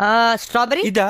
Strawberry इदा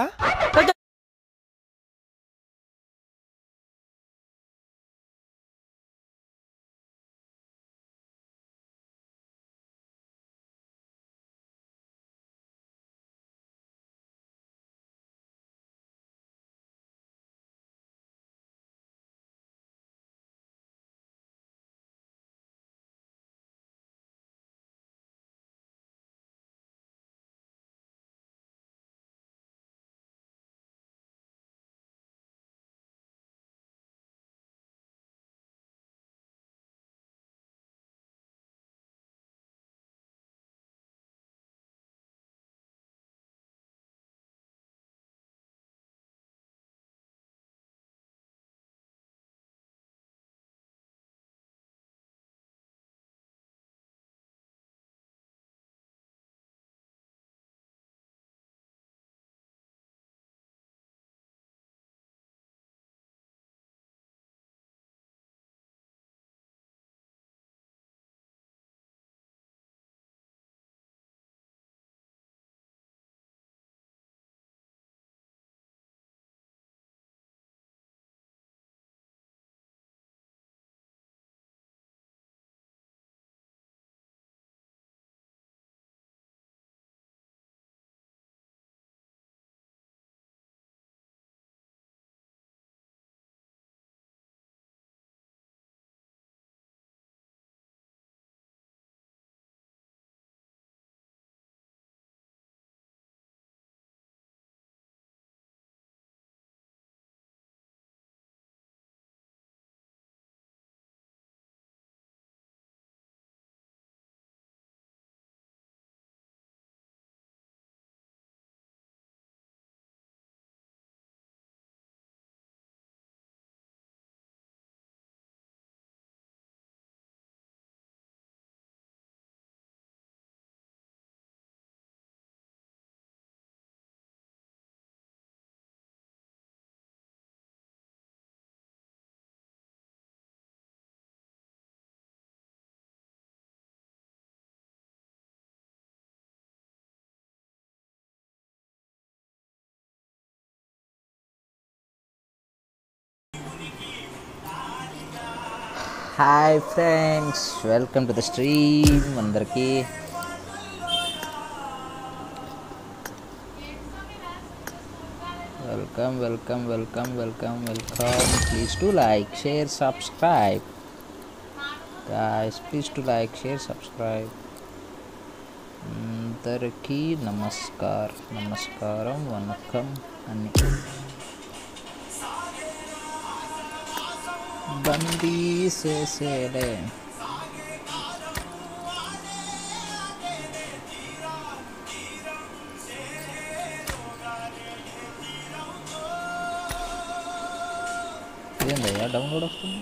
hi friends welcome to the stream అందరికీ welcome welcome welcome welcome welcome please to like share subscribe guys please to like share subscribe అందరికీ నమస్కార్ నమస్కారం వనకం అని బందీ చేసేలే ఏందయ్యా download వస్తుంది?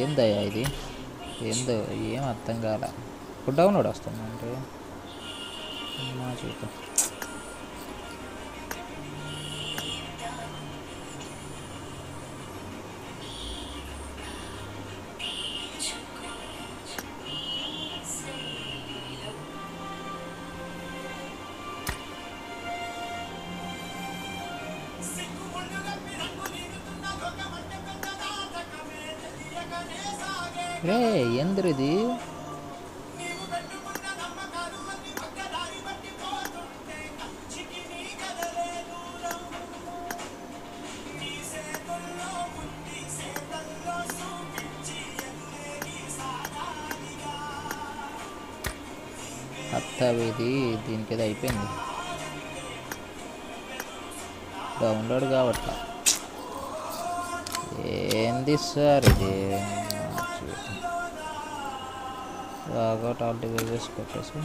ఏందయ్యా ఇది? ఏందో ఏం అర్థం కాల. ఇప్పుడు డౌన్లోడ్ వస్తుంది అంటే 해가지고 그래 얘네들이지 దీనికి ఏదో అయిపోయింది. డౌన్లోడ్ కావట్లా. ఏంది సార్ ఇది? బాగా ఆల్ డివైజెస్ పెట్టేసి.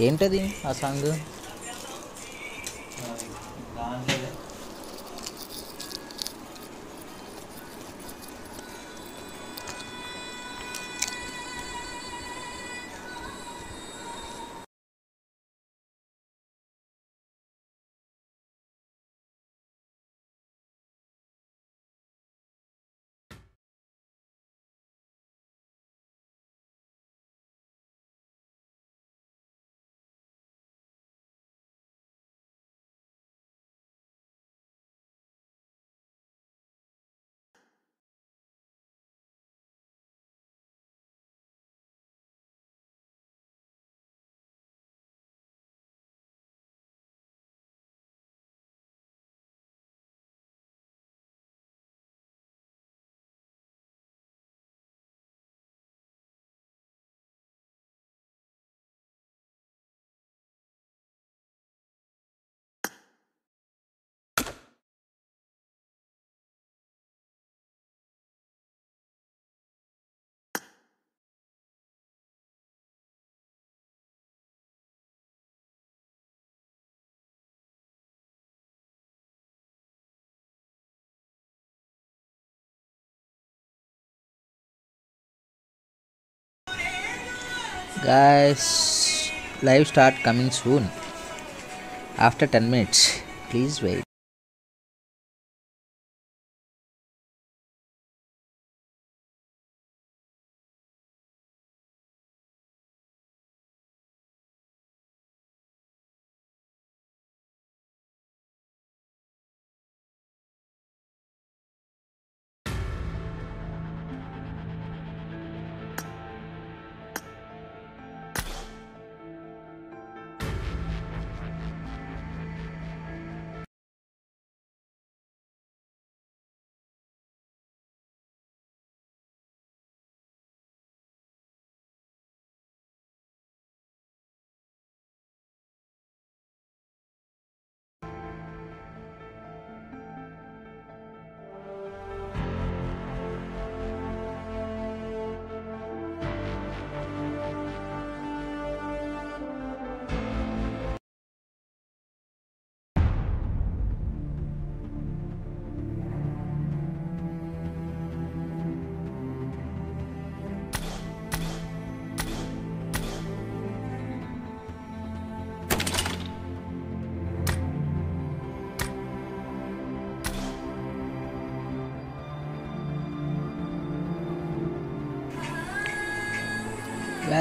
ఏంటది ఆ song? Guys live start coming soon. After 10 minutes please wait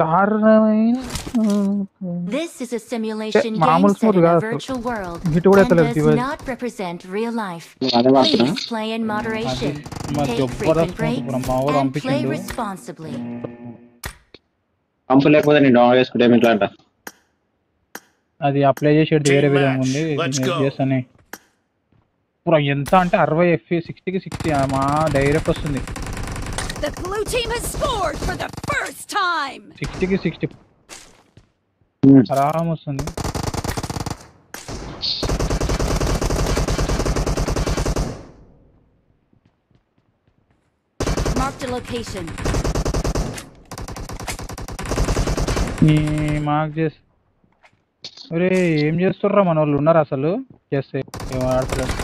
దారుణమైన This is a simulation Eh, game మామూలు set in a virtual world గిట్టు కూడా and ఎత్తలేదు does device. not represent real life. అదే వాడుతున్నా Please play in moderation. మా Take జబ్బర frequent breaks వాడు and play పంపించిండు responsibly. పంపు లేకపోతే నేను డౌన్ చేసుకుంటే ఏమి ఇట్లా అంట అది అప్లై చేసేది వేరే విధంగా. ఉంది Let's go. చేస్తానే బ్రో ఎంత అంటే అరవై ఎఫ్ఏ సిక్స్టీకి సిక్స్టీ మా డైరెక్ట్ వస్తుంది The blue team has scored for the first time! సిక్స్టీకి సిక్స్టీ Hmm. ఆరామ్ వస్తుంది Marked a location. నీ మార్క్ చేసి ఒరే ఏం చేస్తుర్రా మన వాళ్ళు ఉన్నారు అసలు చేస్తే ఏం ఆడతలేదు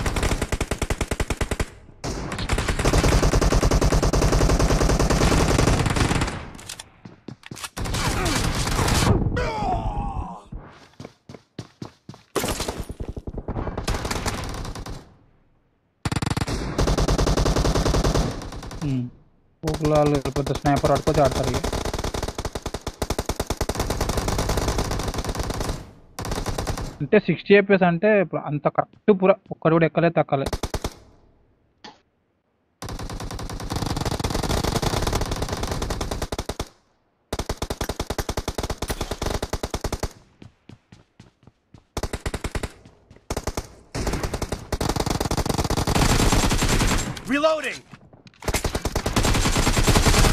పోకులాలు లేకపోతే స్నైపర్ ఆడుకోతే ఆడతారు ఇక అంటే సిక్స్టీ చెప్పేసి అంటే ఇప్పుడు అంత కరెక్ట్ పూర ఒక్కడు కూడా ఎక్కలే తక్కలే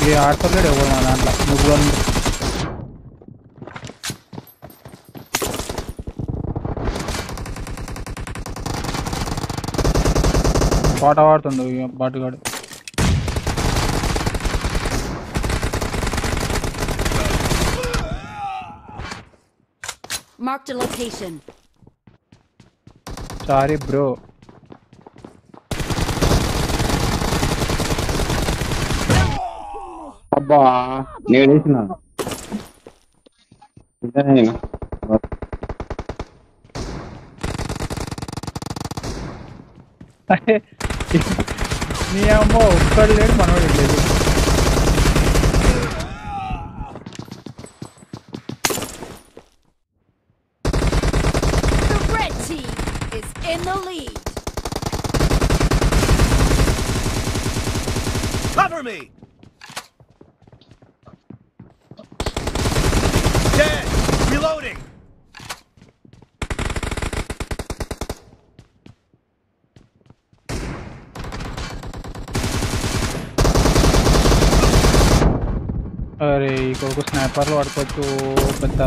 ఇది ఆడతలేడు ఎవరు మా దాంట్లో ముగ్గురు. పాట పాడుతుండు బాటుగాడు Marked a location. Sorry bro అబ్బా నేను వేసిన. ఇదే నేను నీ అమ్మ ఒక్కడు లేడు మనోడు లేదు The red team is in the lead. Cover me! Dead! Reloading! అరే ఈ కొడుకు స్నాపర్లు పడుకోవచ్చు పెద్ద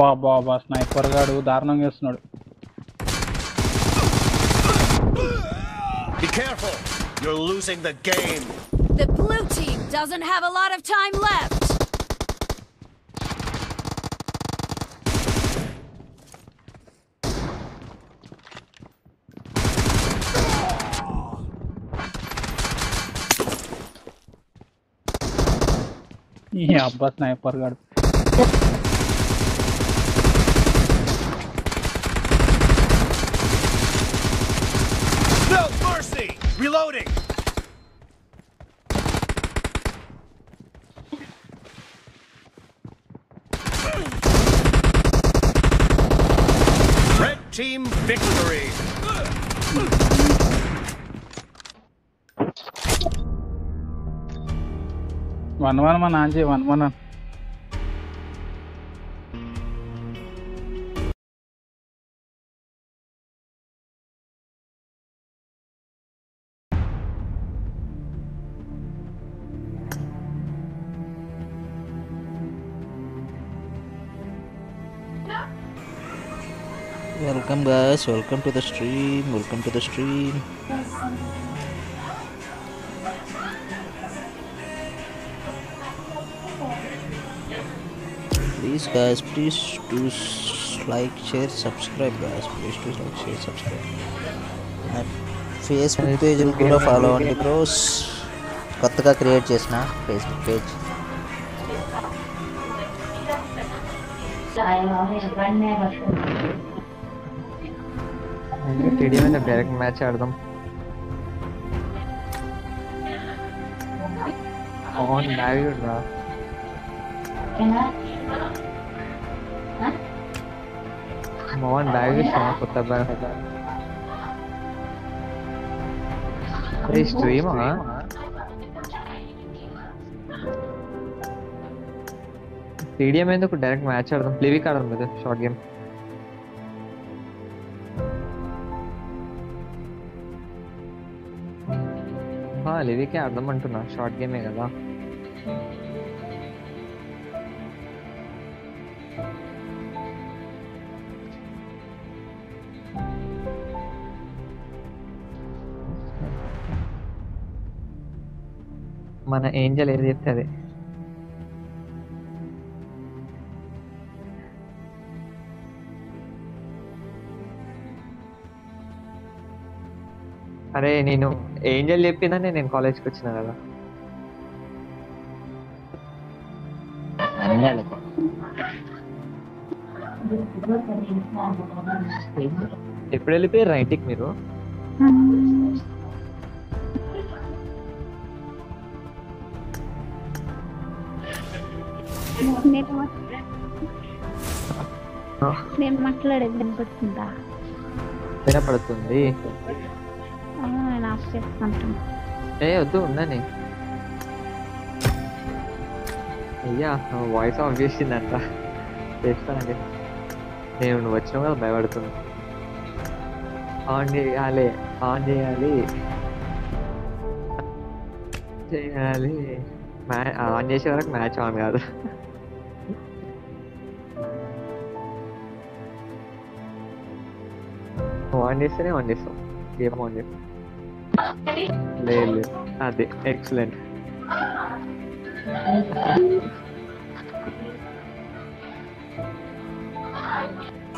బా బా బా స్నైపర్ గాడు దారుణం చేస్తున్నాడు Be careful! You're losing the game! The blue team doesn't have a lot of time left. ఈ అబ్బా స్నైపర్ గాడు Team victory! One one one, Anji, one one one. Guys, welcome to the stream, welcome to the stream. Please guys, please do like, share, subscribe guys. Please do like, share, subscribe. నా Facebook పేజ్ని కూడా follow అవ్వండి bros కొత్తగా create చేసిన Facebook page stadium में तो direct match है हरदम ऑन मैरिड रहा मोहन मैरिड सॉन्ग होता है अरे स्ट्रीम हाँ स्टेडियम में तो डायरेक्ट मैच है हरदम प्ले भी कर रहा गेम లివికే అర్థం అంటున్నా షార్ట్ గేమే కదా. మన ఏంజల్ ఏది చెప్తే అదే. అరే నేను ఏంజల్ చెప్పిందని నేను కాలేజ్కి వచ్చిన కదా. ఎప్పుడు వెళ్ళిపోయారు ఇంటికి మీరు? నేను మాట్లాడేది వినపడుతుందా? వినపడుతుంది. ఆఫ్ చేసుకుంటాం ఏ వద్దు ఉందని అయ్యా వాయిస్ ఆఫ్ చేసిందంట. చేస్తానండి. నేను నువ్వు వచ్చినావు కదా భయపడుతుంది ఆన్ చేయాలి ఆన్ చేయాలి. చేయాలి. ఆన్ చేసే వరకు మ్యాచ్ ఆన్ కాదు. ఆన్ చేస్తేనే ఆన్ చేస్తాం గేమ్ ఆన్ చేస్తాం లేదు లేదు అదే ఎక్సలెంట్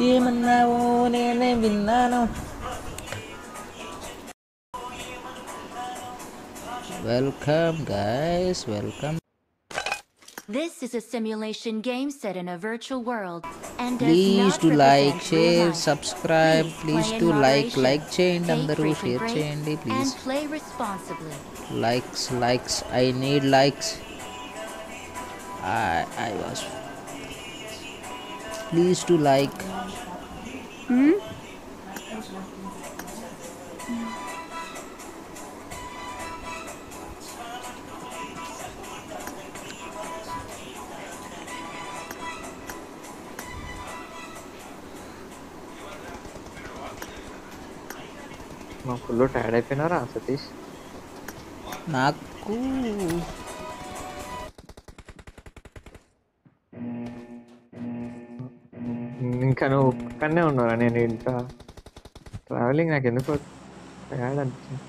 ఏమన్నావు నేనే విన్నాను welcome guys welcome This is a simulation game set in a virtual world and does Please not to like represent real share life. Subscribe Please please play to in like moderation, like చేయండి take అందరూ frequent share breaks, చేయండి please and play responsibly. likes likes i need likes i i Was please to like మా full tired అయిపోయినారా సతీష్? నాకు ఇంకా నువ్వు పక్కనే ఉన్నారా నేను ఇంకా ట్రావెలింగ్ నాకు ఎందుకు టైర్డ్ అనిపించింది.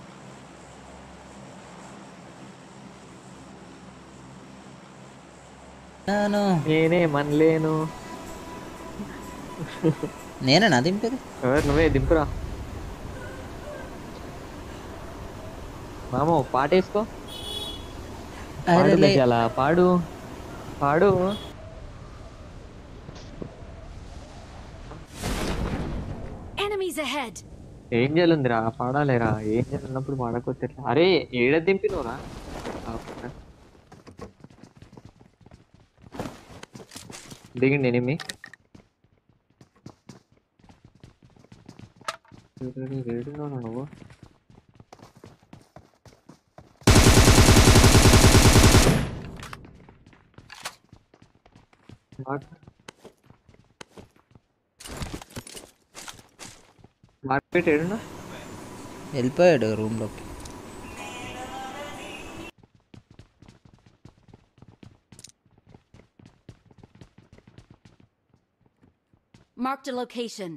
నేను. నేనే మనలేను. నేనేనా దింపేది? ఎవరు నువ్వే దింపురా. మామో పాట వేసుకో పాడు. అలా పాడు! ఏంజల్ ఉందిరా పాడాలేరా ఏంజల్ ఉన్నప్పుడు పాడకపోతే? అరే ఏడ పక్కన. దిగండి ఎనిమి వేడున్నావు నువ్వు మార్కెట్ ఏడున్నా వెళ్ళిపోయాడు రూమ్లోకి Marked a location.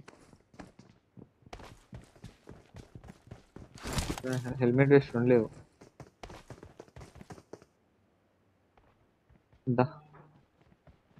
హెల్మెట్ వేసి ఉండలేవు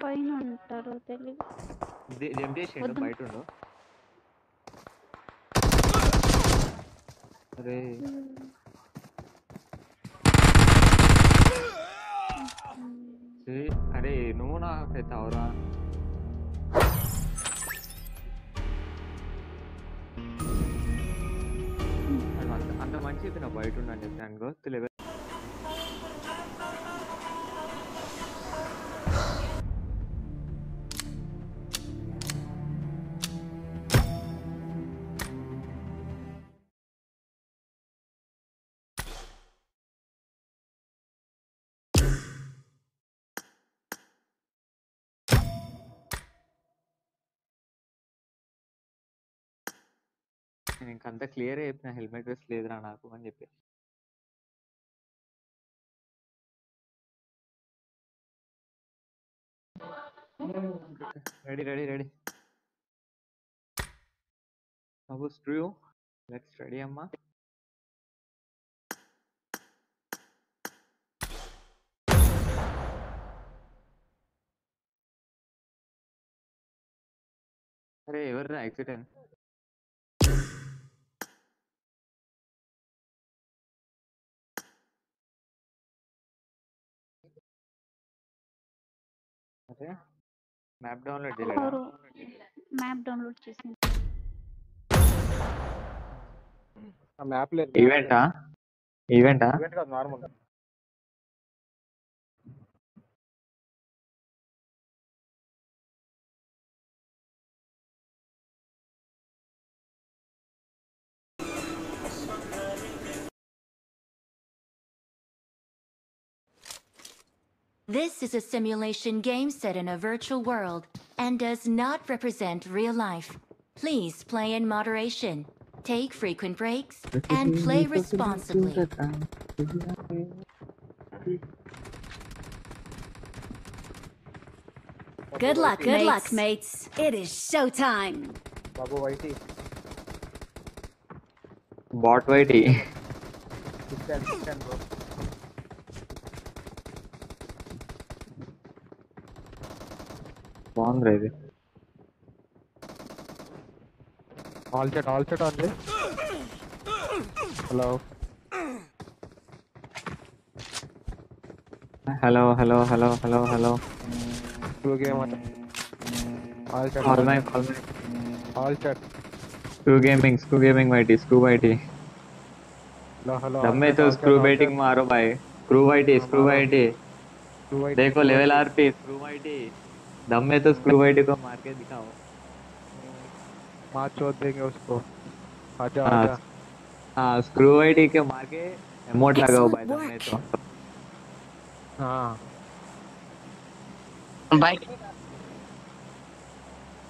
పైన ఉంటారు తెలియదు జంప్ వద్దు. బయట ఉండు అరే అరే నువ్వు నా పెద్దావురా అంత మంచి అయితే నా బయట ఉండని చెప్పి అనుకో తెలియదు? నేను ఇంకంతా క్లియర్ చెప్పిన హెల్మెట్ వేస్ట్ లేదురా నాకు అని చెప్పి రెడీ రెడీ రెడీ బాబు స్ట్రూ లెట్స్ రెడీ అమ్మా అరే ఎవర్రా యాక్సిడెంట్ అరే మ్యాప్ డౌన్లోడ్ చేయలేదా మ్యాప్ డౌన్లోడ్ చేసింది. మ్యాప్ లేదు. ఈవెంటా ఈవెంటా ఈవెంట్ కాదు normal This is a simulation game set in a virtual world and does not represent real life. Please play in moderation, take frequent breaks, and play responsibly. Good luck, good luck, mates. It is showtime. Babu Whitey. Bot Whitey. मांग रहे थे। All set all set on hello hello hello hello hello hello to game all set all my all my all set screw gaming screw gaming Whitey screw Whitey दम में तो screw betting मारो भाई। Screw Whitey Screw Whitey देखो level RP screw YT YT दम्मे तो screw वाइटी को मार के दिखाओ। मार चोट देंगे उसको। आजा हाँ आजा। हाँ स्क्रू वाइटी के मार के एमोट लगाओ भाई Excellent दम्मे तो। हाँ। भाई।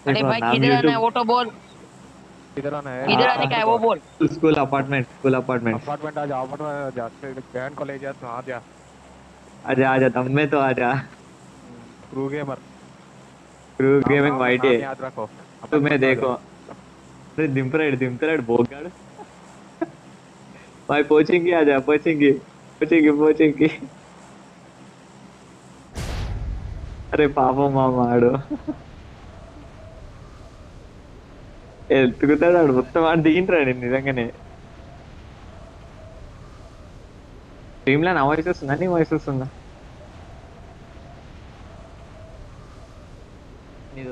अरे भाई किधर आना है? तो बोल। किधर आना है? किधर आने का है वो बोल। School apartment school apartment apartment आजा अपार्टमेंट आजा फिर बहन को ले जा तो आजा आजा आजा दम्मे तो आजा क्रू गेमर स्क्रू गेमिंग वाइटी याद रखो तुम्हें देखो अरे दिंपरेड दिंपरेड बोगाड़ भाई पहुंचेंगे आजा पहुंचेंगे पहुंचेंगे पहुंचेंगे अरे పాపం మా మాడు ఎత్తుకుతాడు ఆడు మొత్తం ఆడు దిగింటాడు నిజంగానే టీంలో నా వాయిస్ వస్తుందా నీ వాయిస్ వస్తుందా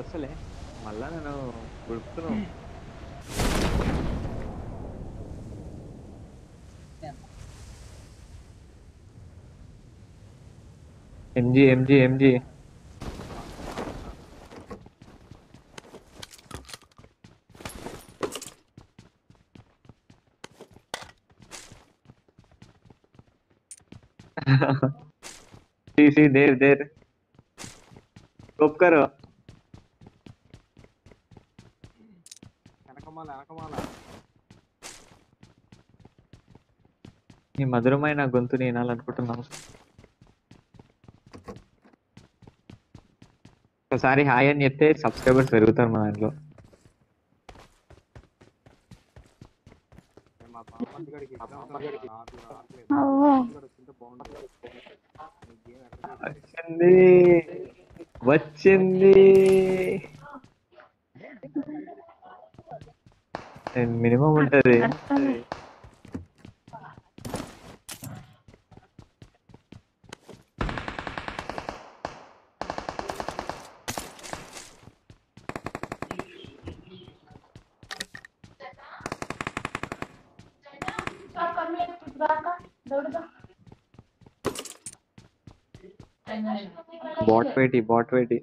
వస్తలే మళ్ళా నేను ఉడుపుతున్నాను MG MG MG see see there there stop karo వెనకమాల వెనకమాల నీ మధురమైన గొంతుని వినాలనుకుంటున్నాను ఒకసారి హాయ్ అని చెప్తే సబ్స్క్రైబర్స్ పెరుగుతారు మా దాంట్లో. మా బామ్మర్ది వచ్చింది మినిమం ఉంటది బాట్ వేటి బాట్ వేటి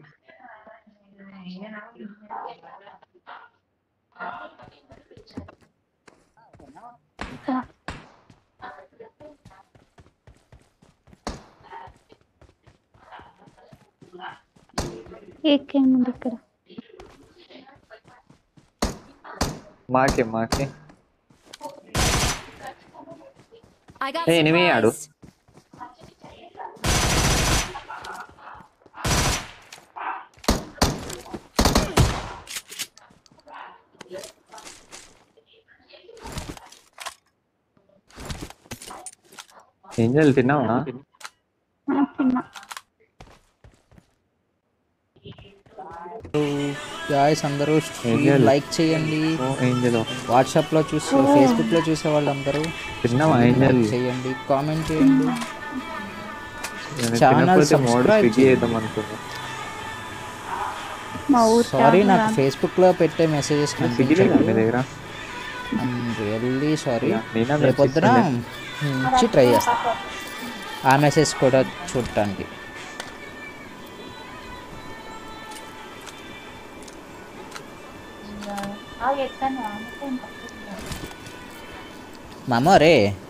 ఏకేం ఉంది ఇక్కడ మాకే మాకే ఎనిమి ఆడు. ఏం చేయాలి తిన్నావునా గాయస్ అందరూ. లైక్ చేయండి. వాట్సాప్లో చూసే ఫేస్బుక్లో చూసే వాళ్ళందరూ చేయండి కామెంట్ చేయండి. subscribe స్విగ్గీ చేద్దాం అనుకున్నా సారీ నాకు ఫేస్బుక్లో పెట్టే మెసేజెస్ రియల్లీ సారీ రేపొద్దున ట్రై చేస్తా. ఆ మెసేజ్ కూడా చూడటానికి. Mi amor, eh.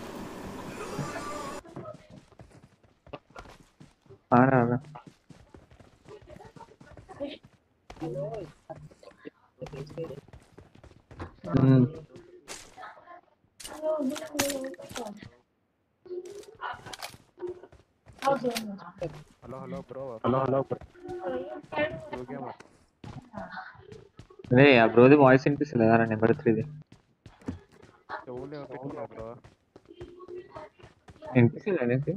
అదే ఆ బ్రోది వాయిస్ వినిపిస్తలేదా నెంబర్ త్రీది వినిపిస్తలేదు అనేది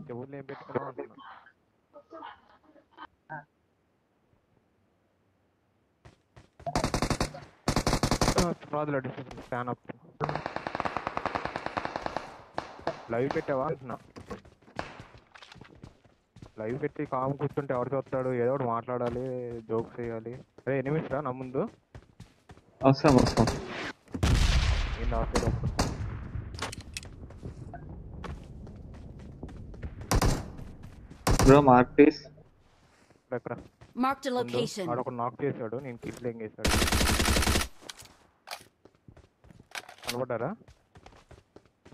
ఫ్యాన్ అప్ లైవ్ పెట్టావా అంటున్నా? లైవ్ పెట్టి కామ్ కూర్చుంటే ఎవరు చూస్తాడు? ఏదో ఒకటి మాట్లాడాలి జోక్స్ చేయాలి. అరే ఎనిమిస్ రా నా ముందు? వస్తాం వస్తాం నేను నా సైడ్ వస్తా. బ్రో మార్క్ ప్లీజ్ ఎక్కడ Marked a ముందు location. ఆడొక నాక్ చేశాడు నేను కిడ్లింగ్ వేసాడు కనబడ్డారా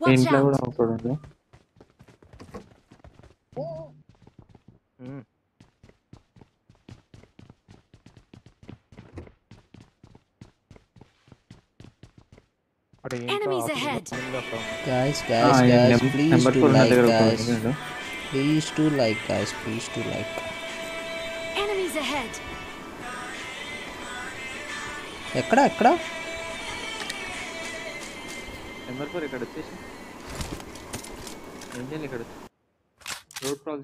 Watch ఇంట్లో కూడా out. నెంబర్ టు ఫోర్ నా లైక్ దగ్గర ఒక గాయస్ ఉంది. Please to like guys please to like Enemies ahead. ఎక్కడ ఎక్కడ నెంబర్ ఫోర్ ఇక్కడ వచ్చేసి ఏం చేయాలి ఇక్కడ రోడ్ క్రాల్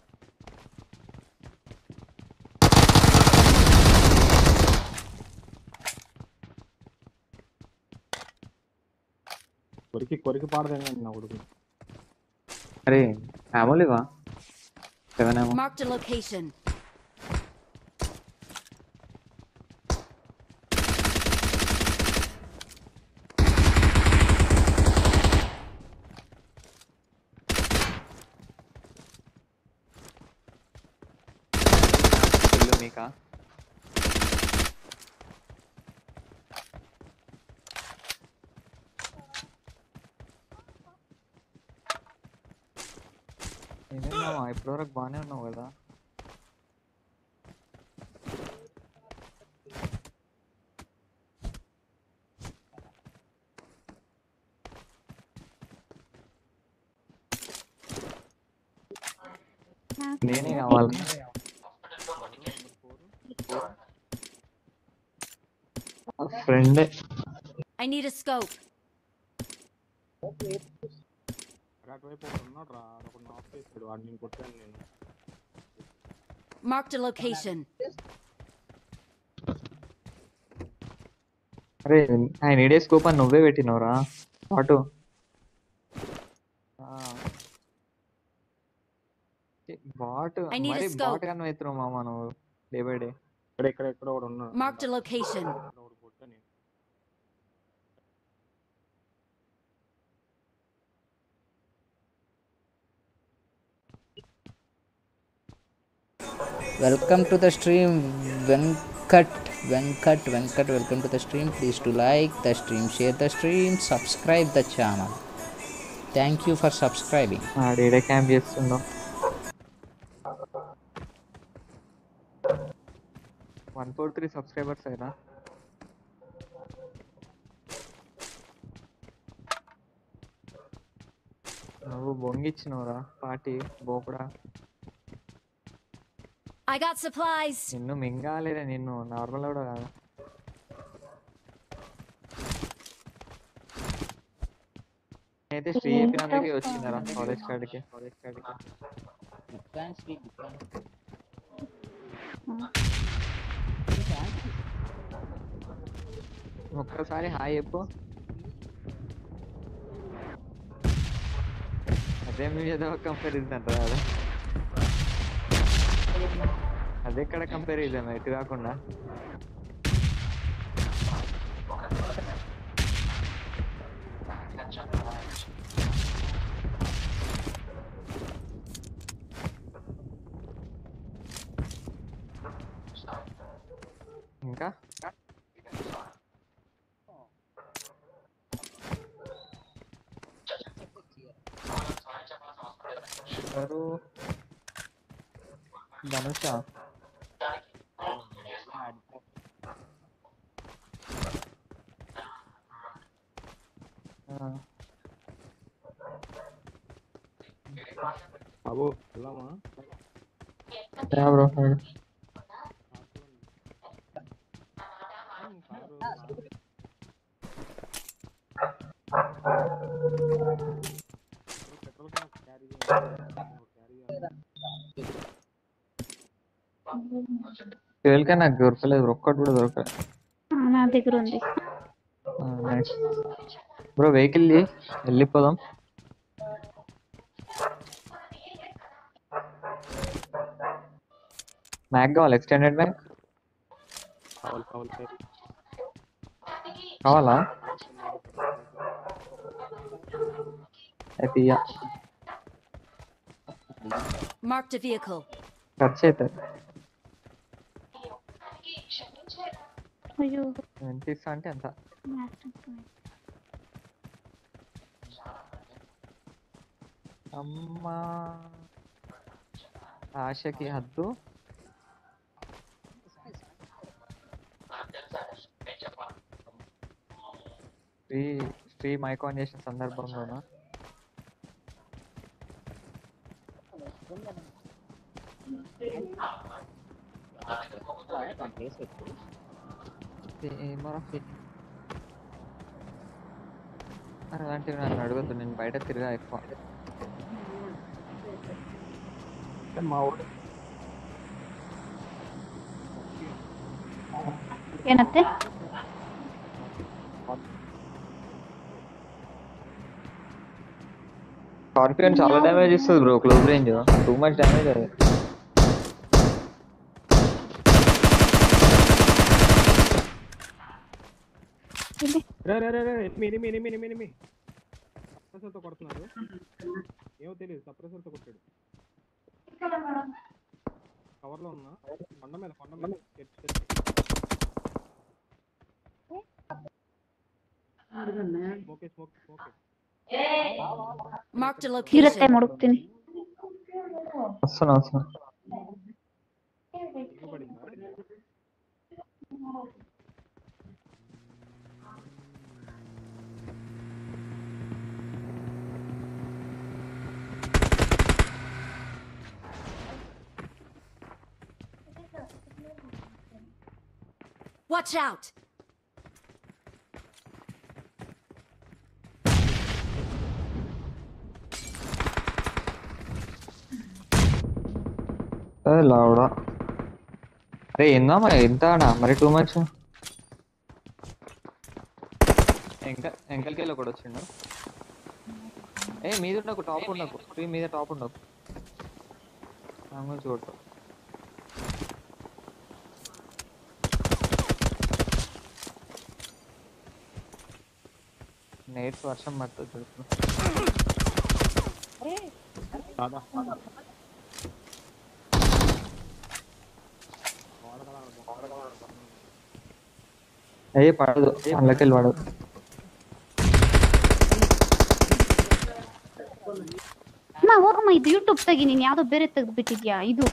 కొరికి కొరికి పాడదండి నా కొడుకు అరే అమోలేవా సెవెన్ ఏమో Marked a location. ఏమేమో ఇప్పటివరకు బాగానే ఉన్నావు కదా నేనే కావాలి ఫ్రెండే I need a scope. చేశాడు వాడిని కొట్టాను నేను Marked a location. అరే ఆయన ఇడే స్కోప్ అని నువ్వే పెట్టినవురా పాటు బాట్ I need a మరి scope. బాట్ కన్నా ఎత్తున్నావు మామ నువ్వు డే బై డే ఇక్కడ ఇక్కడ ఇక్కడ ఒకడు ఉన్నాడు Marked a location. ఇక్కడ ఒకడు కొట్టా నేను welcome to the stream Venkat Venkat Venkat welcome to the stream please to like the stream share the stream subscribe the channel thank you for subscribing camp చేస్తున్నాం. వన్ ఫోర్ త్రీ సబ్స్క్రైబర్స్ అయినా? నువ్వు బొంగిచ్చినవురా? Party బోకుడా? I got supplies. నిన్ను మింగాలేరే నిన్ను normal కూడా కాదు అయితే శ్రీ చెప్పినందుకే వచ్చిందరా కాలేజ్ కాడికి కాలేజ్ కాడికి ఒక్కసారి హాయ్ చెప్పు అదే మీ ఏదో కంపారిజన్ అంటారా అదే ఎక్కడ కంపారిజన్ ఎటు కాకుండా. ట్వెల్వ్ నాకు దొరకలేదు ఒక్కటి కూడా దొరకలేదు ఆ, నా దగ్గర ఉంది నైస్ బ్రో వెహికల్ వెళ్ళిపోదాం మ్యాక్ కావాలి ఎక్స్టెండెడ్ మ్యాక్ కావాలి కావాలి సరే కావాలా అయితే ఇయ్య. Marked a vehicle. ఖర్చు అవుతుంది అయ్యో ఎంత ఇస్తా అంటే ఎంత మ్యాథ్స్ అయిపోయింది. అమ్మా ఆశకి హద్దు శ్రీ శ్రీ మైకాన్ చేసిన సందర్భంలోనా ఏమరా అలాంటివి నన్ను అడగద్దు నేను బయట తిరిగా ఎక్కువ మా ఊరు ಏನತ್ತೆ స్కార్పియన్ చాలా డ్యామేజ్ ఇస్తుంది bro close range too much damage అది సప్రెసర్తో కొడుతున్నారు ఏమో తెలియదు సప్రెసర్తో కొట్టాడు. కవర్లో ఉన్నా. కొండ మీద కొండ మీద. Okay okay Watch out! లావుడా అరే ఏందా మరి ఎంత మరి టూ మచ్ ఇంకా ఎంకల్కెళ్ళి ఒకటి వచ్చిండు ఏ మీద ఉండకు టాప్ ఉండకు స్క్రీన్ మీద టాప్ ఉండకు నా Nights వర్షం పడుతుంది తెలుసు ఏ పడదు అందులోకెళ్ళి ನಾ ಹೋಗಮ್ಮ ಇದು ಯೂಟ್ಯೂಬ್ ತೆಗಿ ನೀನು ಯಾವುದೋ ಬೇರೆ ತೆಗೆದ್ಬಿಟ್ಟಿದ್ಯಾ? ಇದು.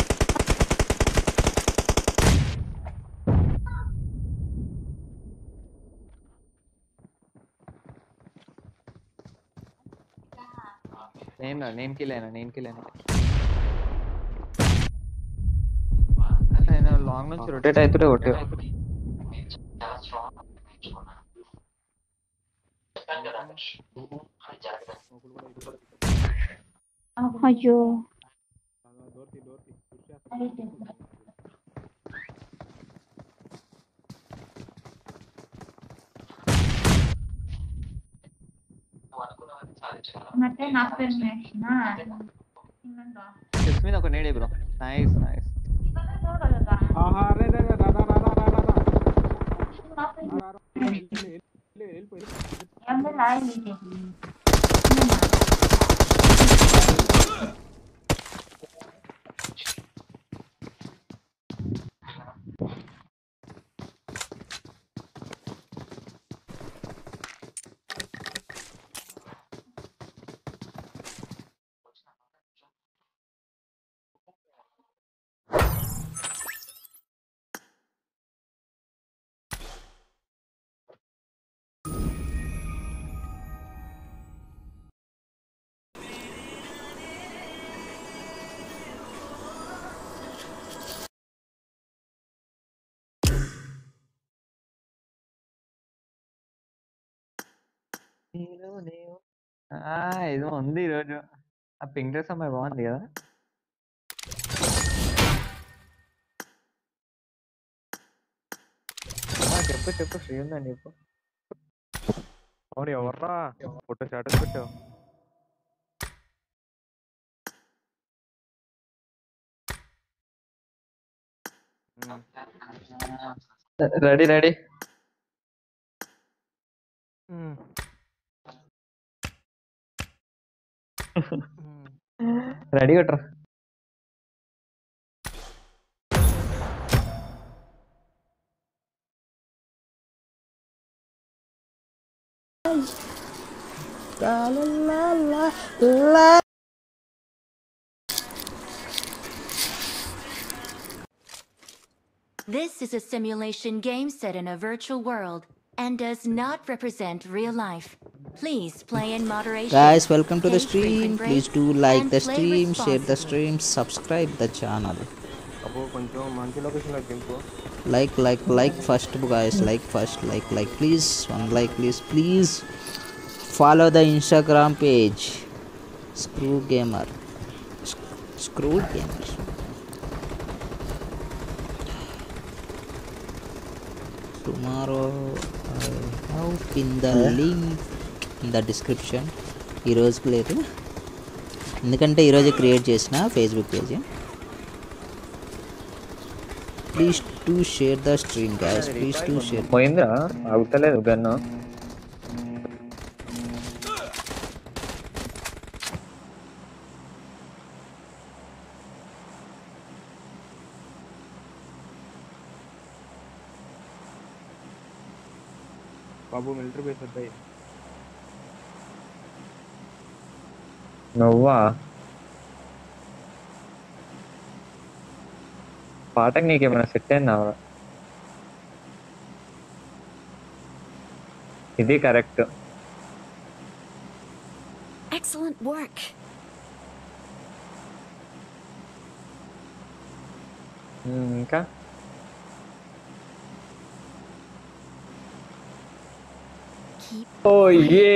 लेना नेम की लेना नेम की लेना లాంగ్ నుంచి రొటేట్ అవుతుంటే ఒకటే అయ్యో ಮತ್ತೆ ನಾಫರ್ಮೇಶನ್ ಇನ್ನೊಂದು ಸುಸ್ಮಿನ್ ಒಂದು ನೇಡಿ ಬ್ರೋ ನೈಸ್ ನೈಸ್ ಹಾ ಹಾ ರೇ ರೇ ರೇ Radha Radha Radha Radha help help help help help help help వెళ్ళిపో. ఆ ఏదో ఉంది ఈరోజు. ఆ పింక్ డ్రెస్ అమ్మాయి బాగుంది కదా? ఆ, చెప్పు చెప్పు. ఫ్రీ ఉందండి చెప్పు. అవును ఎవర్రా? ఫోటో స్టేటస్ పెట్టావు. Ready ready. This is a simulation game set in a virtual world and does not represent real life. Please play in moderation. Guys, welcome to the stream. Please do like the stream, share the stream, subscribe the channel. Like, like, like first, guys. Like first, like, like, please. One like, please, please. Follow the Instagram page. Screw Gamer. Screw Gamer. tomorrow I in the link in the description description. ఈ రోజుకి లేదు. ఎందుకంటే ఈరోజు create చేసిన Facebook page please to share the stream guys please to share పోయిందా అవుతలేదు gun బాబు military base వద్దాయి నువ్వా పాటకి నీకేమైనా సెట్ అయిందా ఇది కరెక్ట్ Excellent work. ఇంకా Keep ఓ ఏ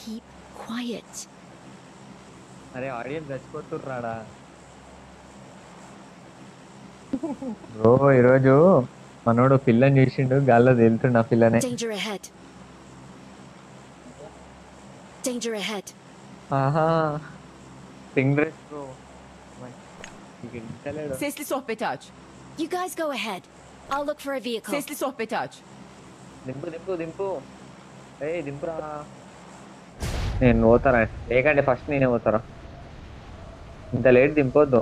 keep quiet. అరే ఆడియన్స్ చచ్చిపోతుర్రాడా ఓ ఈరోజు మనోడు పిల్లని చూసిండు గాల్లో తేలుతుండు ఆ పిల్లనే Danger ahead. Danger ahead. ఆహా ping dress bro ఇంటలేడు Sesli sohbeti aç. You guys go ahead. I'll look for a vehicle. Sesli sohbeti aç. దింపు దింపు దింపు. ఏ దింపురా. నేను పోతారా? లేకండి ఫస్ట్ నేనే పోతారా? ఇంత లేట్ దింపొద్దు.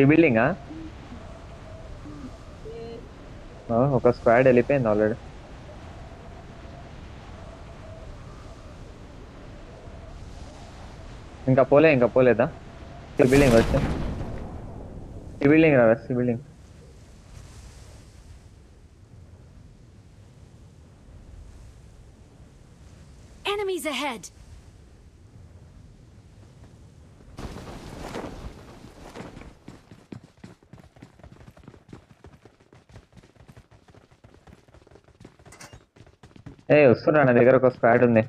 ఈ బిల్డింగా ఒక స్క్వాడ్ వెళ్ళిపోయింది ఆల్రెడీ ఇంకా పోలే ఇంకా పోలేదా? ఈ బిల్డింగ్ వచ్చా. ఈ బిల్డింగ్ రా ఈ బిల్డింగ్ ahead! ఏ వస్తున్నా నా దగ్గర ఒక స్క్వాడ్ ఉంది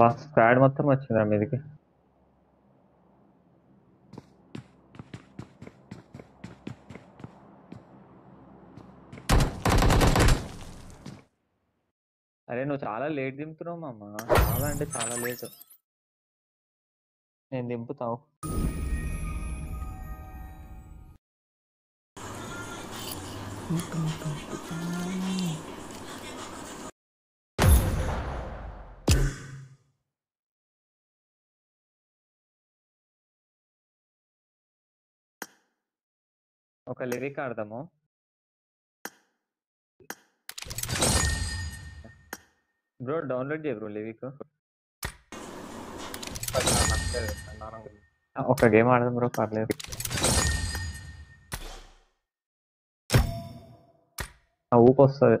అబ్బా స్క్వాడ్ మొత్తం వచ్చిందా మీదికి. అరే నువ్వు చాలా లేట్ దింపుతున్నావు మామ. చాలా అంటే చాలా లేట్. నేను దింపుతావు. ఒక లిరిక్ ఆడదాము. బ్రో డౌన్లోడ్ చేయ బ్రో లిరిక్. ఒక గేమ్ ఆడదాం బ్రో పర్లేదు. ఆ ఊపు వస్తుంది.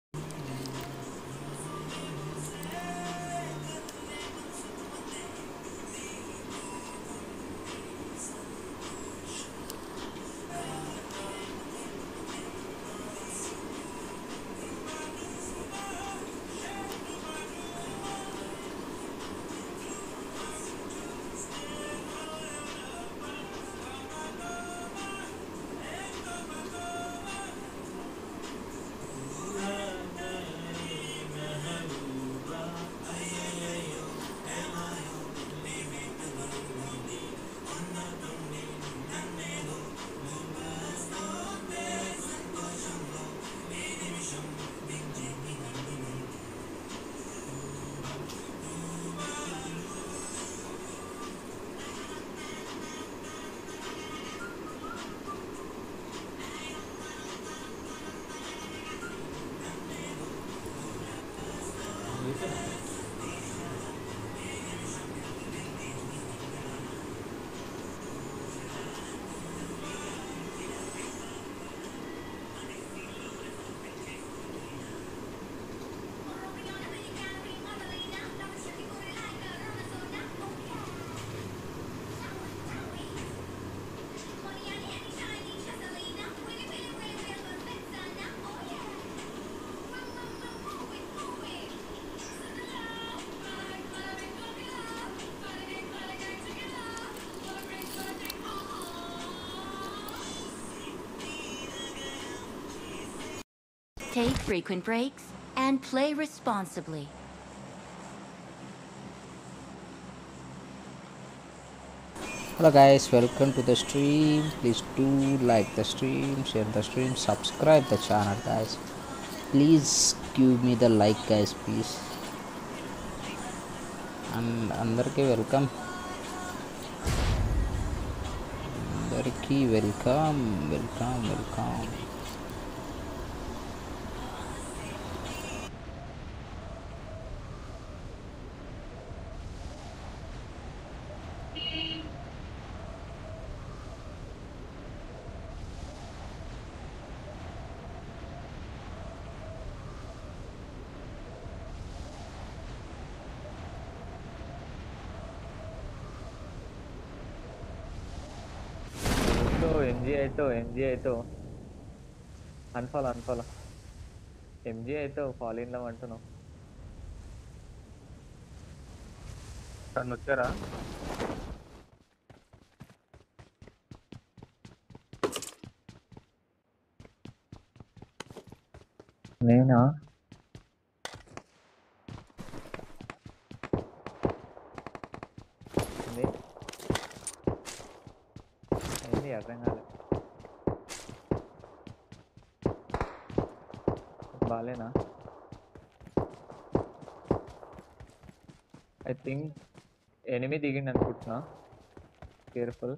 take frequent breaks, and play responsibly. hello guys welcome to the stream please do like the stream share the stream subscribe the channel guys please give me the like guys please and అందరికీ welcome అందరికీ welcome welcome welcome అయితే MG అయితే unfollow unfollow MG అయితే follow లో అంటున్నావు. తను వచ్చారా? నేనా ఏంది ఏంది అర్థం కాలేదు బాలేనా ఐ థింక్ ఎనిమిది దిగిండి అనుకుంటున్నా కేర్ఫుల్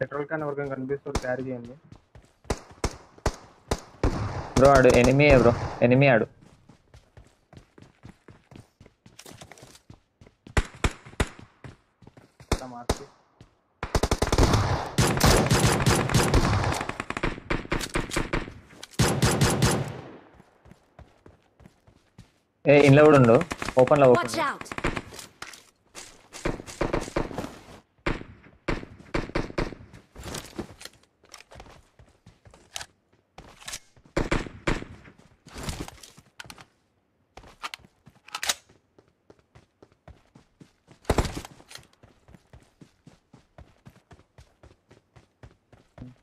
పెట్రోల్ క్యాన్ ఎవరికైనా కనిపిస్తుంది క్యారీ చేయండి బ్రో ఆడు ఎనిమి బ్రో ఎనిమి ఆడు ఇట్లా మార్చి ఏ ఇంట్లో కూడా ఉండు. ఓపెన్లో ఓపెన్!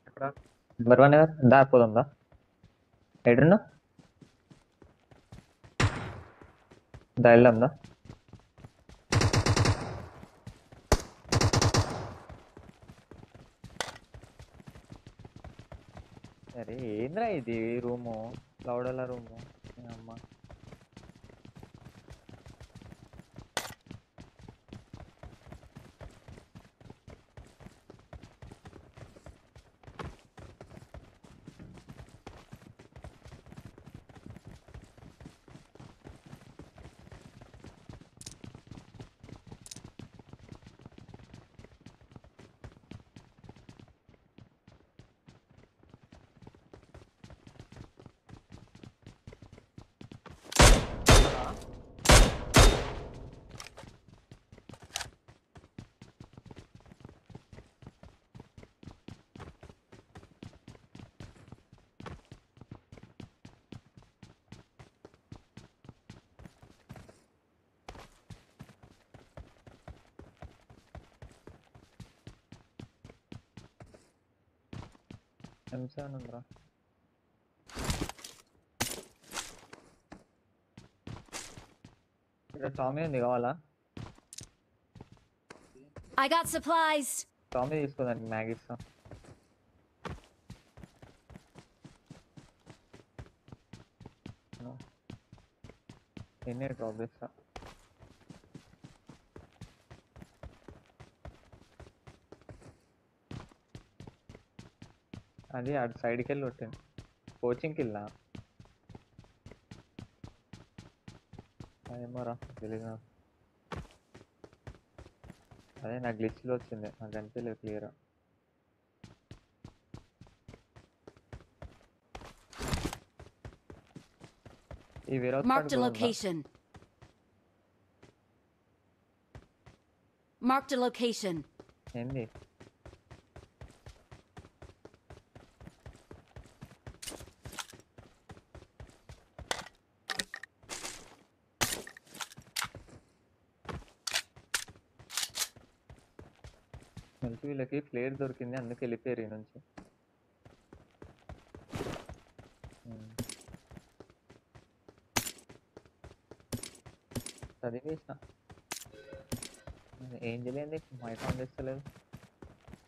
ఎక్కడ? నెంబర్ వన్ ఎవరు దా పోదాం ఎడున్నా 날랐나? ఎంసన్ ఉందిరా ఇక్కడ టామీ ఉంది కావాలా I got supplies. Tommy తీసుకోదానికి Maggi ఇస్తా ఎన్ని డ్రాప్ చేస్తా అది అటు సైడ్కి వెళ్ళి కొట్టింది కోచింగ్కి వెళ్ళా ఏమోరా తెలియదు. అదే నాకు గ్లిచ్లో వచ్చింది నాకు అనిపించలేదు క్లియర్ ఈ వేరే. Marked a location. ఏంది వీళ్ళకి ప్లేట్ దొరికింది అందుకు వెళ్ళిపోయారు ఈ నుంచి. చదివేసిన. ఏం చేయలేదు ఆన్ చేస్తలేదు.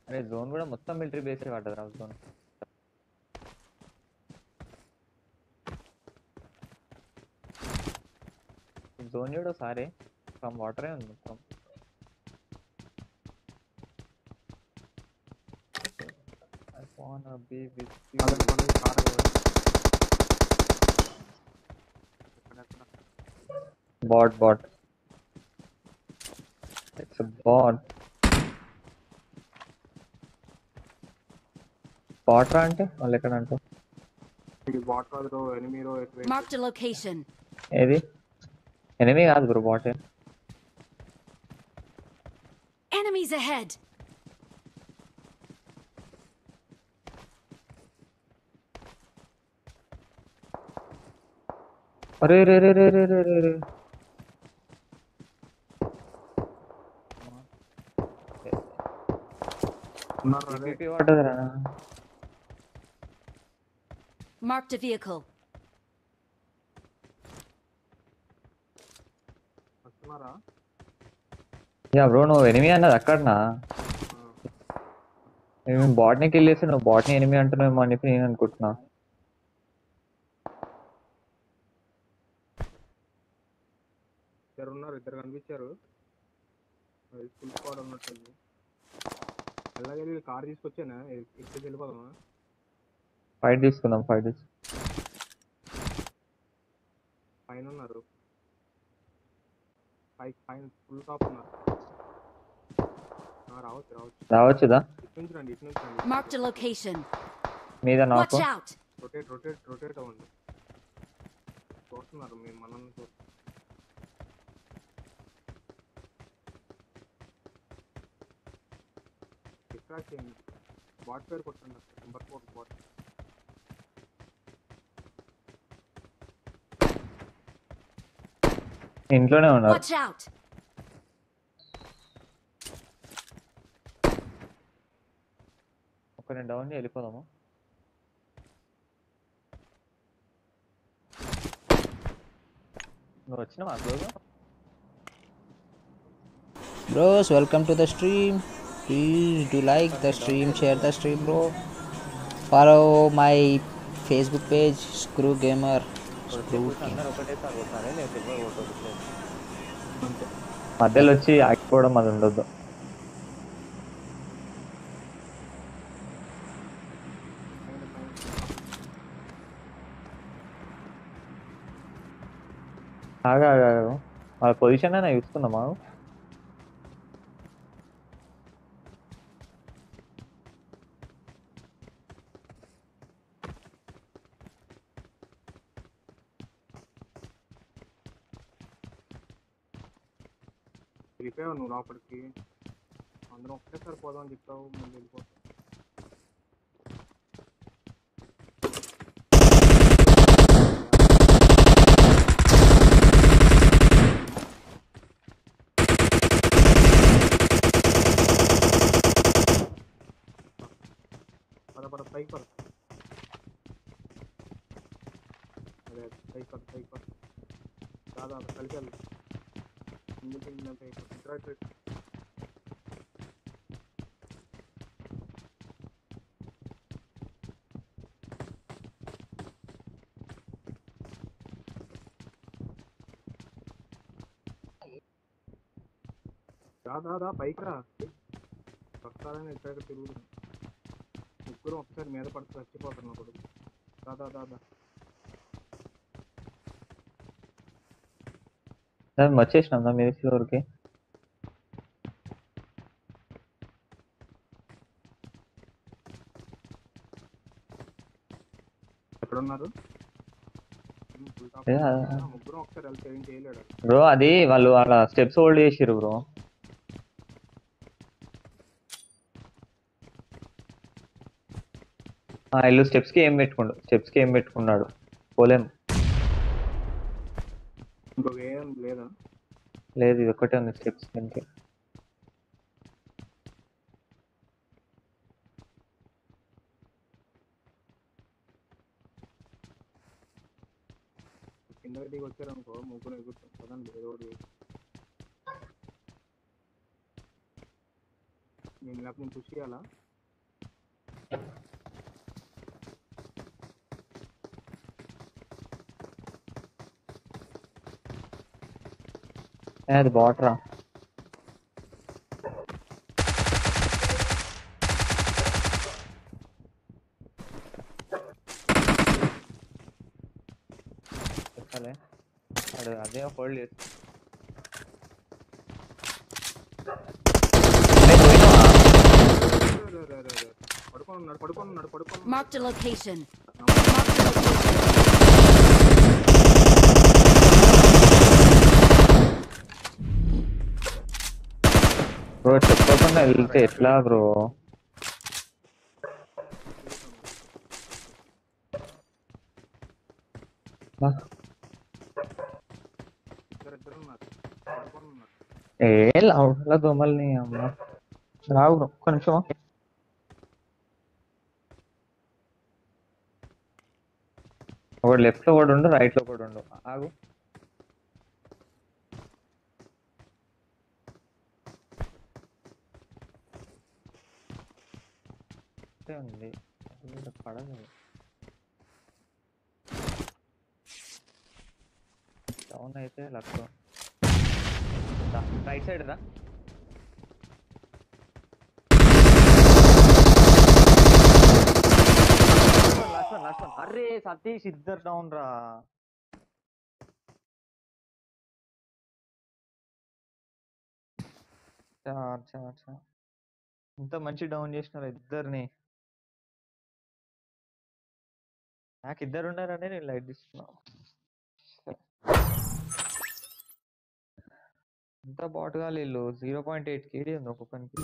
అరే జోన్ కూడా మొత్తం మిలిటరీ బేస్ పడ్డది రా జోన్ జోన్ కూడా సారే ఫ్రమ్ వాటరే ఉంది మొత్తం. wanna be with you. Other one is खा रहा Bot, bot. It's a bot. Bot रहा अंटे? like लेकर अंटे? ये bot का तो enemy रो एक. Marked location. ये Enemy has bro bot Enemies ahead. అరే రే రే రే రే రే రే రే ఉన్నారు అదే TPP పడ్డదిరా Marked a vehicle. వస్తున్నారా యా బ్రో నువ్వు ఎనిమి అన్నది అక్కడనా నేను బాట్ని కిల్ చేసి నువ్వు బాట్ని ఎనిమి అంటున్నావు అని చెప్పి నేను అనుకుంటున్నా స్క్వాడ్ ఉన్నట్టుంది ఎలాగైతే కార్ తీసుకొచ్చానా? ఎక్కడికి వెళ్ళిపోదామా? ఫైట్ తీసుకుందాం ఫైట్ తీసుకుందాం పైన ఉన్నారు పై పైన ఫుల్ టాప్ ఉన్నారు. రావచ్చు రావచ్చు. రావచ్చుదా? ఇటు నుంచి రండి ఇటు నుంచి రండి. Marked a location. మీద నాకు. రొటేట్ రొటేట్ రొటేట్ అవ్వండి. చూస్తున్నారు మేము మనల్ని చూస్తున్నారు. డిస్ట్రాక్ట్ చేయండి. బాట్ పేరు కొట్టండి. నెంబర్ ఫోర్ బాట్ ఇంట్లోనే ఉన్నారు. Watch out. ఒక నేను డౌన్ వెళ్ళిపోదాము. నువ్వు వచ్చినావా? Close Bros, welcome to the stream. Please do like the stream, share the stream, bro. Follow my Facebook page, Screw Gamer. Screw మధ్యలో వచ్చి ఆగిపోవడం అది ఉండదు ఆగా ఆగా వాళ్ళ పొజిషన్ అయినా చూసుకుందామా పోదాం అక్కడికి అందరం ఒక్కటేసారి పోదాం అని చెప్తావు మళ్ళీ వెళ్ళిపోతాం పద పద పైకి పడ Tragic. दा दा पैकरा पक्षाने मुगर सारी मेद पड़ते चचिपत दादा दादा दा। मचे फ्लोर के బ్రో అది వాళ్ళు అలా స్టెప్స్ హోల్డ్ చేసిర్రు బ్రో. ఇల్లు స్టెప్స్కి ఏం పెట్టుకుండు స్టెప్స్కి ఏం పెట్టుకున్నాడు? పోలేం. లేదా? లేదు ఇది ఒక్కటే ఉంది స్టెప్స్ దీనికి खुशी आला. यार Marked a location. బ్రో చెప్పకుండా వెళ్తే ఎట్లా బ్రో ఇద్దరు ఇద్దరు ఉన్నారు పడుకొని ఉన్నారు ఏ లావుల దోమల్ని అమ్మ రావు బ్రో ఒక్క నిమిషం ఒకటి లెఫ్ట్లో కూడా ఉండు రైట్లో కూడా ఉండు. ఆగు. ఉంది. పడదు. డౌన్ అయితే లక్. రైట్ సైడ్ రా లాస్ట్ వన్ లాస్ట్ వన్. అరే సతీష్ ఇద్దరు డౌన్ రా. చార్ చార్ ఇంత మంచి డౌన్ చేసినారు ఇద్దరిని. నాకు ఇద్దరు ఉన్నారని నేను లైట్ తీసుకున్నా ఇంత బాటు వీళ్ళు జీరో పాయింట్ ఎయిట్ కేడీ ఉంది ఒక్కొక్కరికి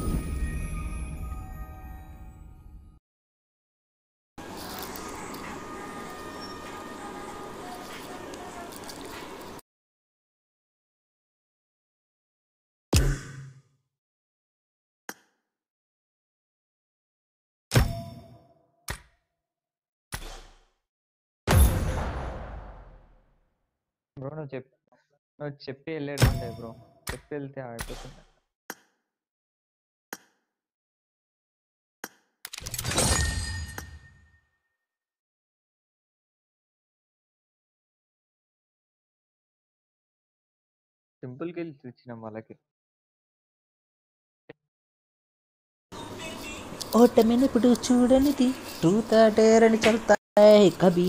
బ్రో నువ్వు చెప్ నువ్వు చెప్పి వెళ్ళేటుండే బ్రో. చెప్పి వెళ్తే అయిపోతుంది సింపుల్ వెళ్ళి ఇచ్చినాం వాళ్ళకి. ఓటమిని ఇప్పుడు చూడనిది. టూ ట్రూత్ అని చల్తాయి కబీ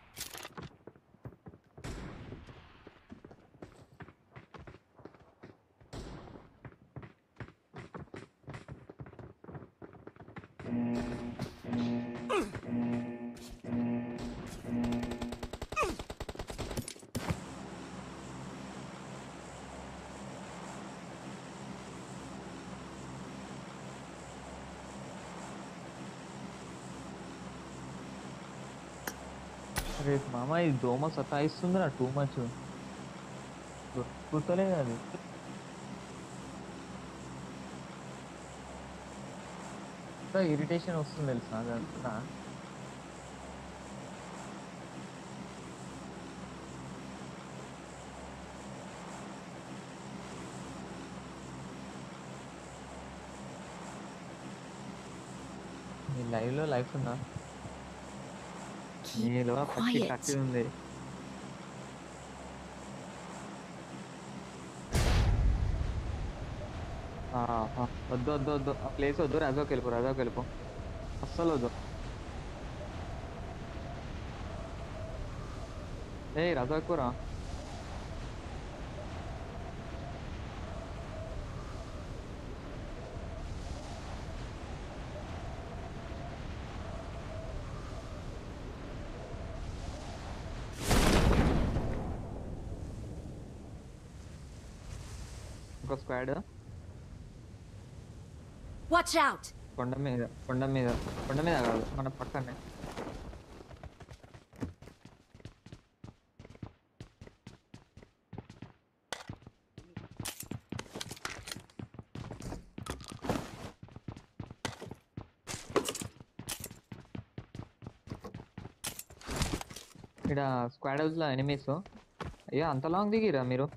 అమ్మాయి దోమ సతాయిస్తుంది నా టూ మచ్ గుర్తులేదు అది ఇరిటేషన్ వస్తుంది తెలుసా? అదంతా. లైవ్లో లైవ్లో లైఫ్ ఉందా? నీలో పచ్చి quiet. కట్టి ఉంది. ఆహా. వద్దు వద్దు వద్దు. ఆ ప్లేస్ వద్దు రాజోకి వెళ్ళిపో రాజోకి వెళ్ళిపో. అస్సలు వద్దు. ఏ రాజోకి స్క్వాడ్. వాచ్ అవుట్ కొండ మీద కొండ మీద కొండ మీద కాదు మన పక్కనే. ఇక్కడ స్క్వాడ్ హౌస్లో ఎనిమీస్. అయ్యా అంత లాంగ్ దిగిరా మీరు?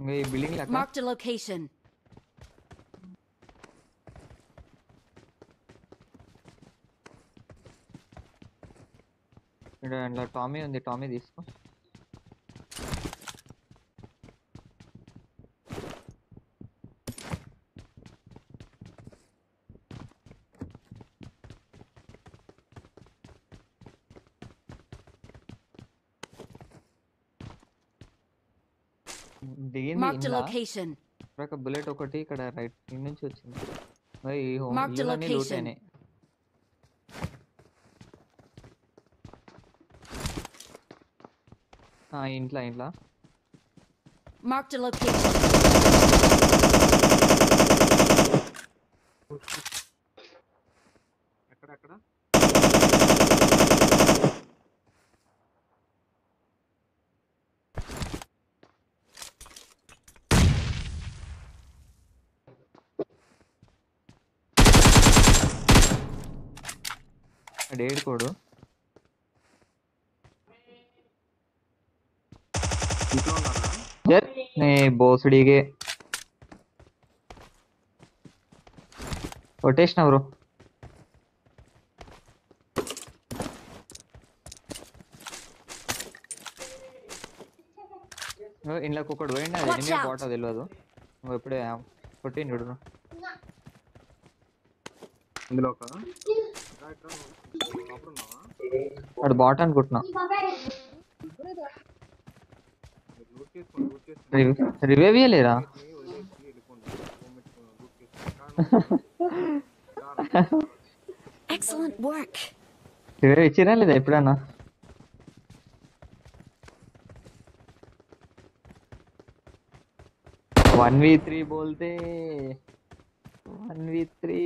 ఇంకా ఈ బిల్డింగ్ లెక్క Marked a location. ఇక్కడ ఇలా టామీ ఉంది టామీ తీసుకో Marked a ఇందా. location. ఒక బుల్లెట్ ఒకటి ఇక్కడ రైట్ నుంచి వచ్చింది మరి ఈ home Marked a ఇల్లులన్నీ loot location. అయినాయి ఆ, ఇంట్లో ఇంట్లో Marked a location. బోసుడిగే కొట్టేసిన బ్రో ఇంట్లోకి ఒకటి పోయింది అది Watch ఎనిమిది out. బాట తెలియదు నువ్వు ఎప్పుడే కొట్టిండు చూడు ఇందులో ఒక లోపల ఉన్నావా వాడు బాట్ అనుకుంటున్నా రివైవ్ ఇయ్యలేరా వదిలేసి వెళ్ళిపోండి హోమ్ పెట్టుకోండి లూట్ చేసుకోండి Excellent work. రివైవ్ ఇచ్చిరా లేదా ఎప్పుడన్నా? వన్ వి త్రీ బోల్తే వన్ వి త్రీ.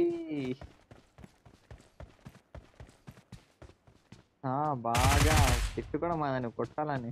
బాగా తిట్టు కూడా మా దాన్ని కొట్టాలని.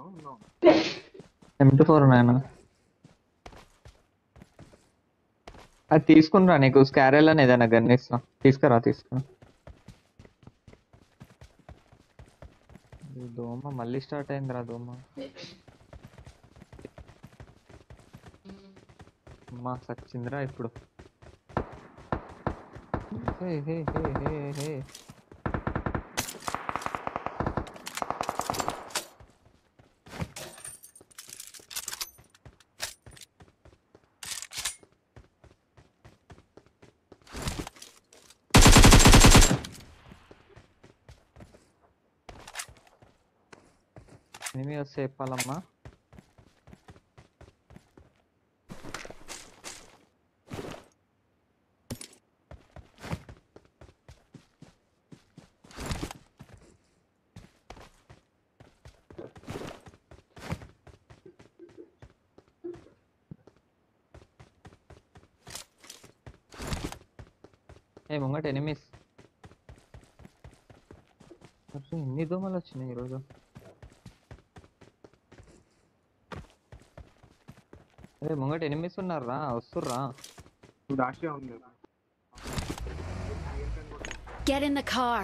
వెళ్ళిపోదామా ఉన్నాం ఎం ఫోర్ నాయన అది తీసుకునిరా నీకు స్కారెల్ అని ఏదైనా గన్ ఇస్తా తీసుకురా తీసుకురా ఈ దోమ మళ్ళీ స్టార్ట్ అయిందిరా దోమ అమ్మా సచ్చిందిరా ఇప్పుడు హే హే హే హే హే చెప్పాలమ్మా ఏ ముంగట ఎనిమిస్ ఎన్ని దోమలు వచ్చినాయి ఈరోజు? ముంగట ఎనిమిస్ ఉన్నారా వస్తుర్రా దాషియా ఉంది Get in the car.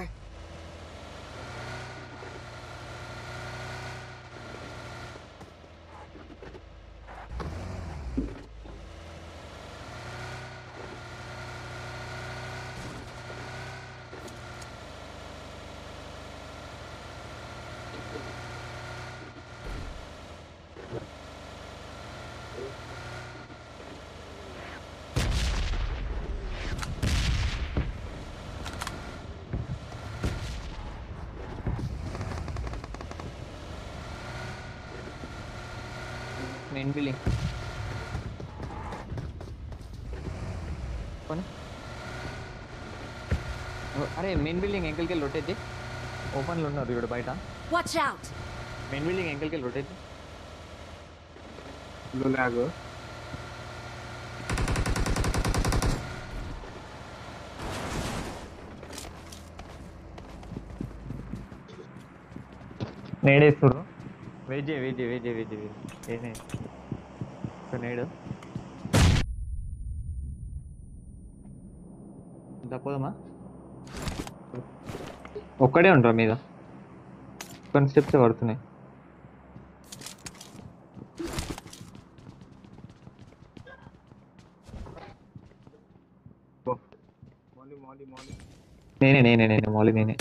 Main building పోనీ. ఓ, అరే మెయిన్ బిల్డింగ్ ఎంకల్కి వెళ్ళి రొటేట్ ఓపెన్లో ఉన్నారు ఇక్కడ బయట Watch out. మెయిన్ బిల్డింగ్ ఎంకల్కి వెళ్ళి రొటేట్ బ్లూ ల్యాగ్ నేడేస్తుర్రు వెయిట్ చేయి వెయిట్ చేయి వెయిట్ చేయి వెయిట్ చేయి ఏనే ఒక నేడు తప్పదమ్మా ఒక్కడే ఉంటా మీద. కొన్ని స్టెప్స్ పడుతున్నాయి మౌలి మౌలి మౌలి నేనే నేనే నేనే మౌలి నేనే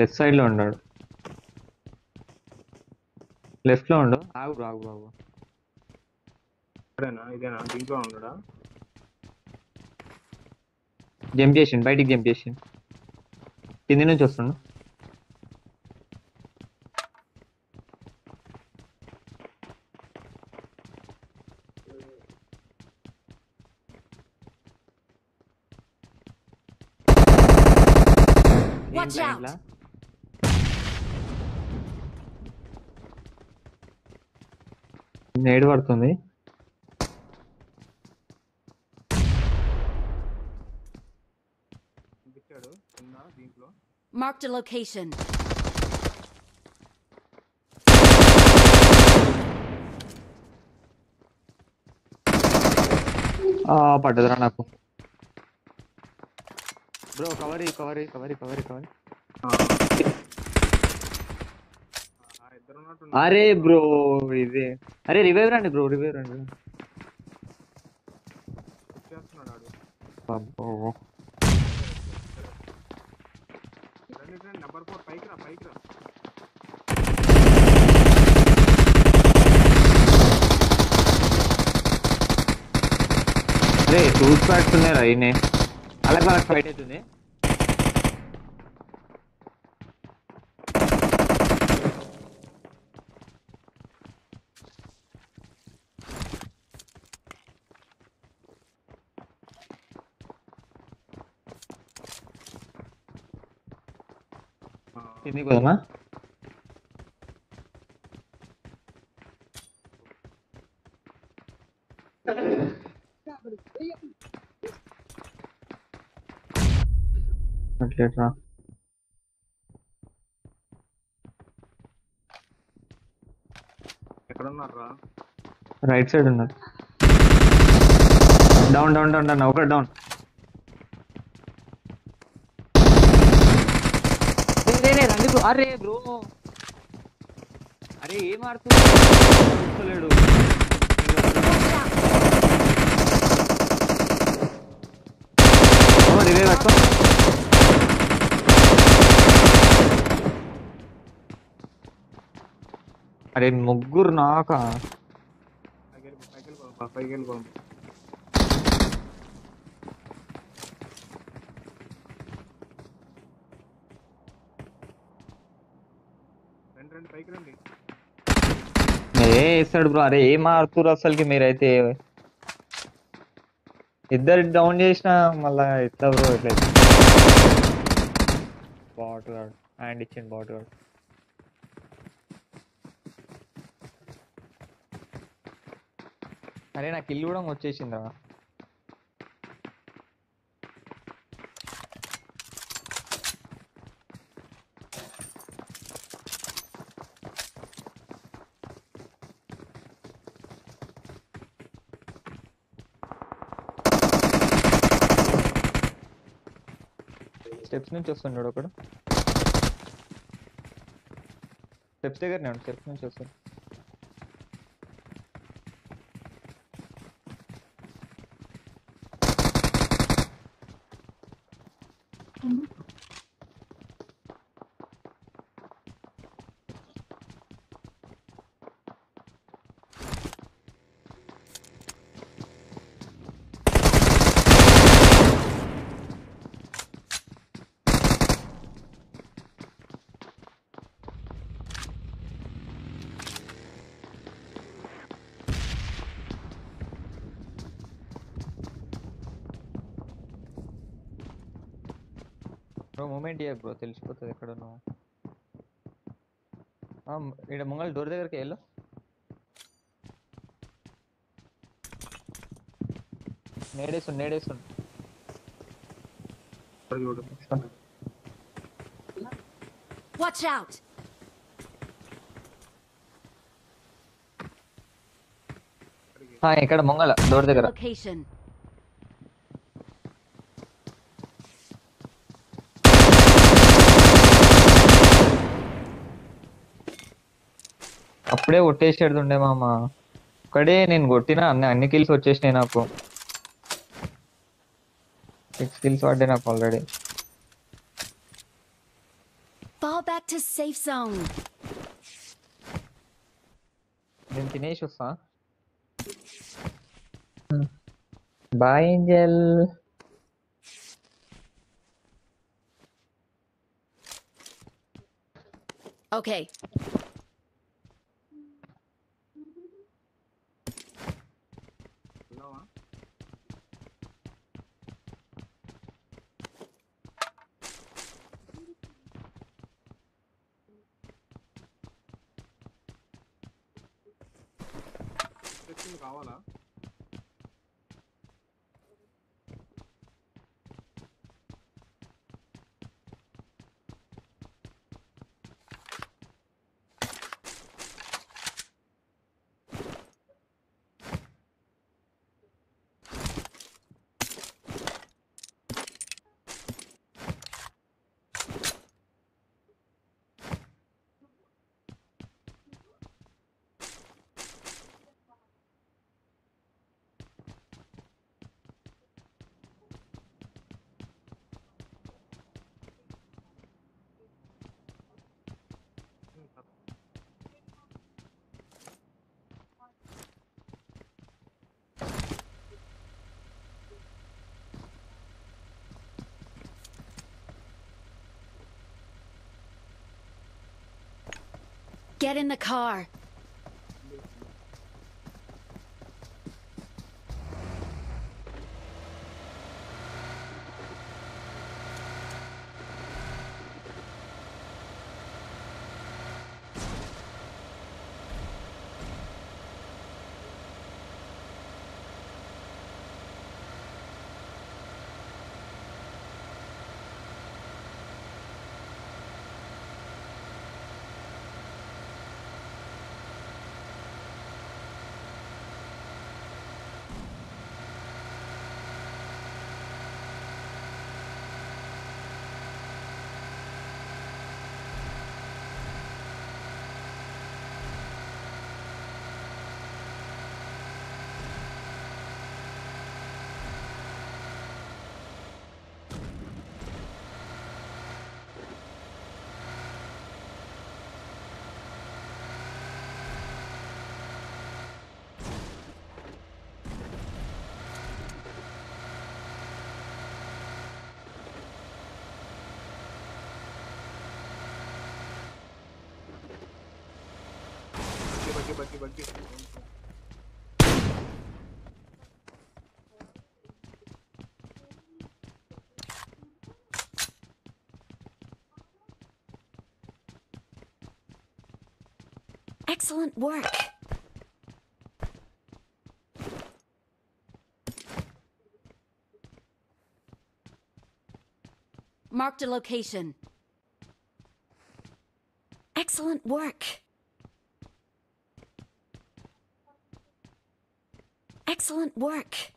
లెఫ్ట్ సైడ్లో ఉన్నాడు. లెఫ్ట్లో ఉండు. ఆగు ఆగు ఆగు ఇక్కడేనా? ఇదేనా? దీంట్లో ఉన్నాడా? జంప్ చేసిండు బయటికి జంప్ చేసిండు. కింది నుంచి వస్తుండు Watch ఏంట్రా out. ఇట్లా? నేడు పడుతుంది. Marked a location. ఆ, పడ్డదిరా నాకు. బ్రో కవరీ కవరీ కవరీ కవరీ కవరీ అరే బ్రో ఇది అరే రివైవ్ రండి బ్రో రివైవ్ రండి చేస్తున్నాడు ఆడు అబ్బో. రండి రండి నెంబర్ ఫోర్ పైకి రా పైకి రా అరే టూ స్పాట్స్ ఉన్నారా ఈయన అలాగే వాళ్ళకి ఫైట్ అవుతుంది కిందికి పోదామా అట్లేట్రా ఎక్కడ ఉన్నారా రైట్ సైడ్ ఉన్నారు డౌన్ డౌన్ డౌన్ డౌన్ ఒకటి డౌన్ బ్రో అరే బ్రో అరే ఏం ఆడుతున్నాడు రివే పట్టుకో అరే ముగ్గురు నాకా పైకి వెళ్ళి పైకి వెళ్ళిపోదాం పైకి వెళ్ళిపోదాం వేస్తాడు బ్రో. అరే ఏం ఆడుతురు అసలుకి మీరైతే? ఇద్దరు డౌన్ చేసిన మళ్ళా ఎట్లా బ్రో ఎట్లా బాట్ గాడు హ్యాండ్ ఇచ్చింది బాట్ గాడు అరే నాకు ఇల్లు కూడా వచ్చేసిందా? స్టెప్స్ నుంచి వస్తున్నాడు ఒకడు. స్టెప్స్ దగ్గరనే ఉండు స్టెప్స్ నుంచి వస్తాడు మూమెంట్ ఇయ్యకు బ్రో తెలిసిపోతుంది ఎక్కడ ఉన్నావు ఇక్కడ ముంగల్ డోర్ దగ్గరికి వెళ్ళు నేడేసు నేడేసు Watch out! ఇక్కడ ముంగల డోర్ దగ్గర అప్పుడే కొట్టేసేది ఉండే మామ. ఒక్కడే నేను కొట్టిన అన్ని అన్ని కిల్స్ వచ్చేసినాయి నాకు. సిక్స్ కిల్స్ పడ్డాయి నాకు already Fall back to safe zone. నేను తినేసి వస్తా. Bye angel Okay. Get in the car. Excellent work. Marked a location. Excellent work. Work.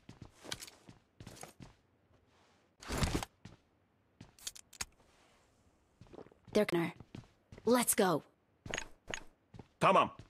Gonna. Let's go. Tamam.